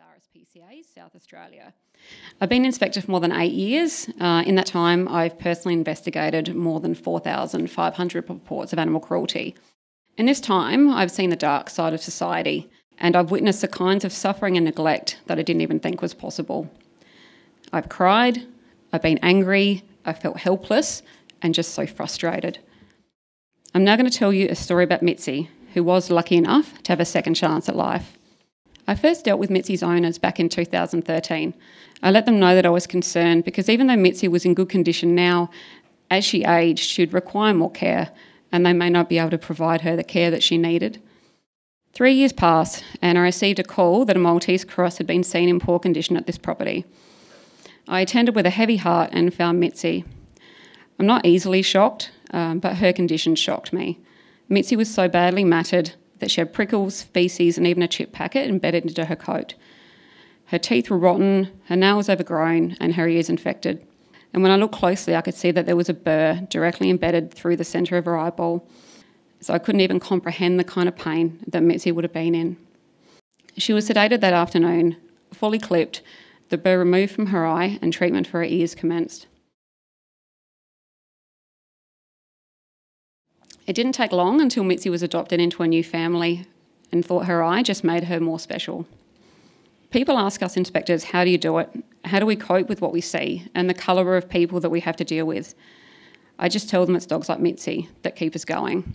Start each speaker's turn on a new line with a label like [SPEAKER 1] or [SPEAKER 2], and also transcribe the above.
[SPEAKER 1] RSPCA South Australia. I've been inspector for more than eight years. Uh, in that time, I've personally investigated more than 4,500 reports of animal cruelty. In this time, I've seen the dark side of society and I've witnessed the kinds of suffering and neglect that I didn't even think was possible. I've cried, I've been angry, I felt helpless and just so frustrated. I'm now going to tell you a story about Mitzy, who was lucky enough to have a second chance at life. I first dealt with Mitzy's owners back in 2013. I let them know that I was concerned because even though Mitzy was in good condition now, as she aged, she'd require more care and they may not be able to provide her the care that she needed. Three years passed and I received a call that a Maltese cross had been seen in poor condition at this property. I attended with a heavy heart and found Mitzy. I'm not easily shocked, um, but her condition shocked me. Mitzy was so badly matted that she had prickles, feces, and even a chip packet embedded into her coat. Her teeth were rotten, her nails overgrown, and her ears infected. And when I looked closely, I could see that there was a burr directly embedded through the centre of her eyeball. So I couldn't even comprehend the kind of pain that Mitzy would have been in. She was sedated that afternoon, fully clipped, the burr removed from her eye, and treatment for her ears commenced. It didn't take long until Mitzy was adopted into a new family and thought her eye just made her more special. People ask us inspectors, how do you do it? How do we cope with what we see and the calibre of people that we have to deal with? I just tell them it's dogs like Mitzy that keep us going.